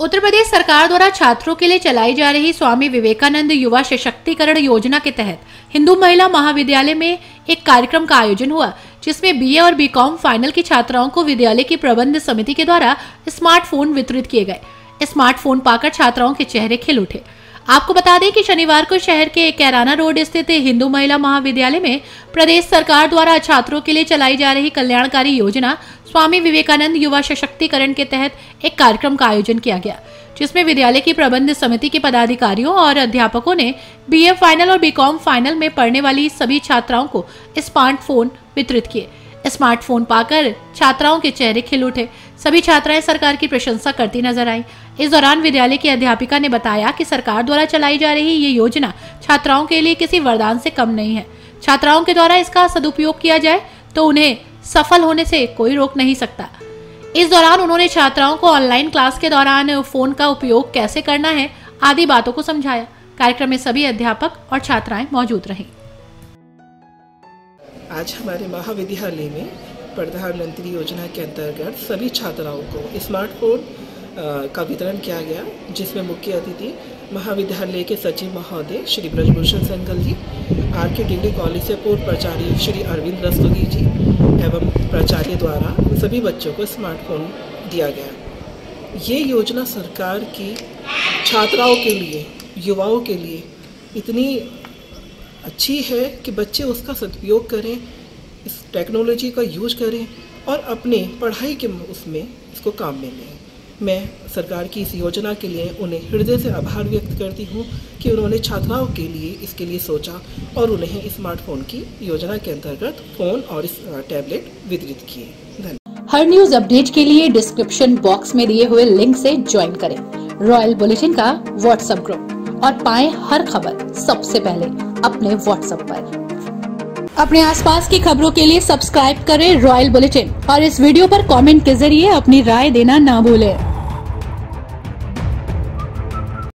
उत्तर प्रदेश सरकार द्वारा छात्रों के लिए चलाई जा रही स्वामी विवेकानंद युवा सशक्तिकरण योजना के तहत हिंदू महिला महाविद्यालय में एक कार्यक्रम का आयोजन हुआ, जिसमें बीए और बीकॉम फाइनल की छात्राओं को विद्यालय की प्रबंध समिति के द्वारा स्मार्टफ़ोन वितरित किए गए। स्मार्टफ़ोन पाकर छात्राओं के चेहरे खिल उठे। आपको बता दें कि शनिवार को शहर के कैराना रोड स्थित हिंदू महिला महाविद्यालय में प्रदेश सरकार द्वारा छात्रों के लिए चलाई जा रही कल्याणकारी योजना स्वामी विवेकानंद युवा सशक्तिकरण के तहत एक कार्यक्रम का आयोजन किया गया, जिसमें विद्यालय की प्रबंध समिति के पदाधिकारियों और अध्यापकों ने बीए फाइनल और बीकॉम फाइनल में पढ़ने वाली सभी छात्राओं को स्मार्टफ़ोन वितरित किए। स्मार्टफ़ोन पाकर छात्राओं के चेहरे खिल उठे। सभी छात्राएँ सरकार की प्रशंसा करती नज़र आई। इस दौरान विद्यालय की अध्यापिका ने बताया कि सरकार द्वारा चलाई जा रही ये योजना छात्राओं के लिए किसी वरदान से कम नहीं है। छात्राओं के द्वारा इसका सदुपयोग किया जाए तो उन्हें सफल होने से कोई रोक नहीं सकता। इस दौरान उन्होंने छात्राओं को ऑनलाइन क्लास के दौरान फ़ोन का उपयोग कैसे करना है, आदि बातों को समझाया। कार्यक्रम में सभी अध्यापक और छात्राएँ मौजूद रहीं। आज हमारे महाविद्यालय में प्रधानमंत्री योजना के अंतर्गत सभी छात्राओं को स्मार्टफ़ोन का वितरण किया गया, जिसमें मुख्य अतिथि महाविद्यालय के सचिव महोदय Shri Brajbhushan Sangal ji, R K degree college से पूर्व प्राचार्य श्री अरविंद रस्तोगी जी एवं प्राचार्य द्वारा सभी बच्चों को स्मार्टफ़ोन दिया गया। ये योजना सरकार की छात्राओं के लिए, युवाओं के लिए इतनी अच्छी है कि बच्चे उसका सदुपयोग करें इस टेक्नोलॉजी का यूज़ करें और अपने पढ़ाई के उसमें इसको काम में लें। मैं सरकार की इस योजना के लिए उन्हें हृदय से आभार व्यक्त करती हूँ कि उन्होंने छात्राओं के लिए इसके लिए सोचा और उन्हें स्मार्टफ़ोन की योजना के अंतर्गत फ़ोन और टैबलेट वितरित किए। हर न्यूज़ अपडेट के लिए डिस्क्रिप्शन बॉक्स में दिए हुए लिंक से ज्वाइन करें। रॉयल बुलेटिन का व्हाट्सएप ग्रुप और पाएँ हर खबर सबसे पहले अपने व्हाट्सएप पर। अपने आसपास की खबरों के लिए सब्सक्राइब करें रॉयल बुलेटिन और इस वीडियो पर कमेंट के ज़रिए अपनी राय देना ना भूलें।